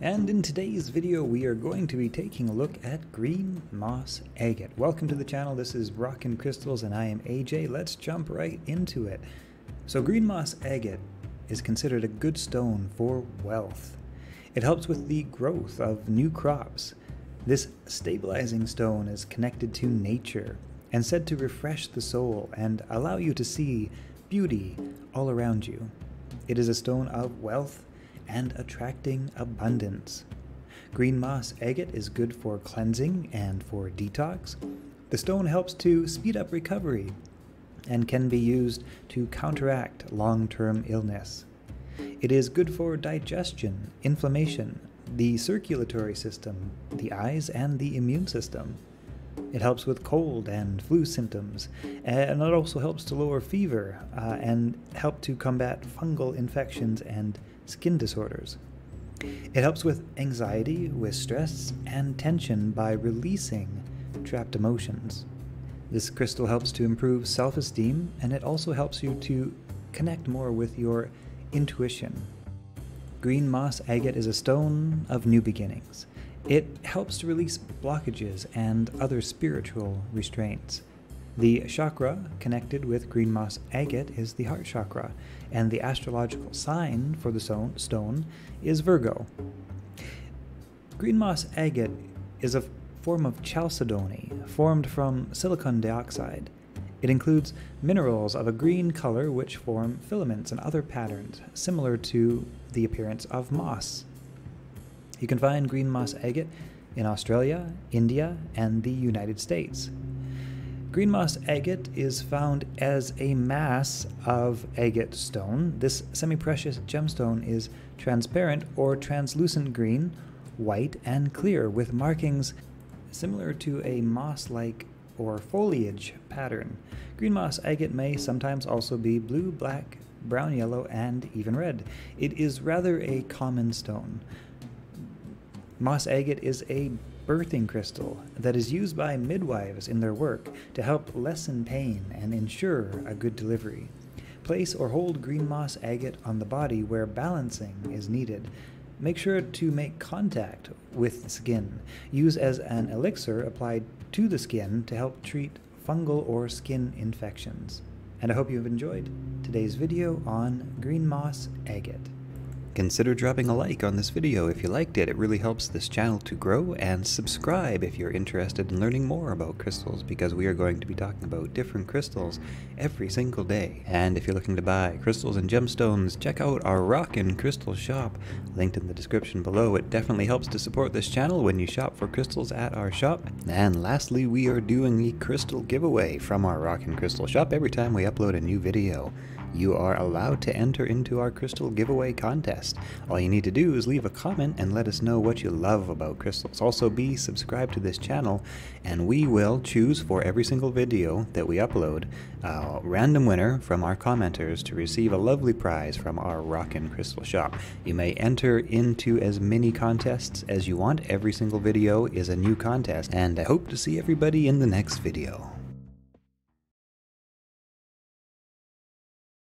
And in today's video, we are going to be taking a look at green moss agate. Welcome to the channel. This is Rock'n Crystals, and I am AJ. Let's jump right into it. So, green moss agate is considered a good stone for wealth. It helps with the growth of new crops. This stabilizing stone is connected to nature and said to refresh the soul and allow you to see beauty all around you. It is a stone of wealth and attracting abundance. Green moss agate is good for cleansing and for detox. The stone helps to speed up recovery and can be used to counteract long term illness. It is good for digestion, inflammation, the circulatory system, the eyes, and the immune system. It helps with cold and flu symptoms, and it also helps to lower fever uh, and help to combat fungal infections and skin disorders. It helps with anxiety, with stress, and tension by releasing trapped emotions. This crystal helps to improve self esteem, and it also helps you to connect more with your intuition. Green moss agate is a stone of new beginnings. It helps to release blockages and other spiritual restraints. The chakra connected with green moss agate is the heart chakra, and the astrological sign for the stone is Virgo. Green moss agate is a form of chalcedony formed from silicon dioxide. It includes minerals of a green color which form filaments and other patterns similar to the appearance of moss. You can find green moss agate in Australia, India, and the United States. Green moss agate is found as a mass of agate stone. This semi precious gemstone is transparent or translucent green, white, and clear with markings similar to a moss like or foliage pattern. Green moss agate may sometimes also be blue, black, brown, yellow, and even red. It is rather a common stone. Moss agate is a birthing crystal that is used by midwives in their work to help lessen pain and ensure a good delivery. Place or hold green moss agate on the body where balancing is needed. Make sure to make contact with the skin. Use as an elixir applied to the skin to help treat fungal or skin infections. And I hope you have enjoyed today's video on green moss agate. Consider dropping a like on this video if you liked it. It really helps this channel to grow and subscribe if you're interested in learning more about crystals because we are going to be talking about different crystals every single day. And if you're looking to buy crystals and gemstones, check out our Rock'n Crystal shop linked in the description below. It definitely helps to support this channel when you shop for crystals at our shop. And lastly, we are doing a crystal giveaway from our Rock'n Crystal shop every time we upload a new video you are allowed to enter into our crystal giveaway contest. All you need to do is leave a comment and let us know what you love about crystals. Also be subscribed to this channel and we will choose for every single video that we upload a random winner from our commenters to receive a lovely prize from our Rock'n Crystal shop. You may enter into as many contests as you want. Every single video is a new contest and I hope to see everybody in the next video.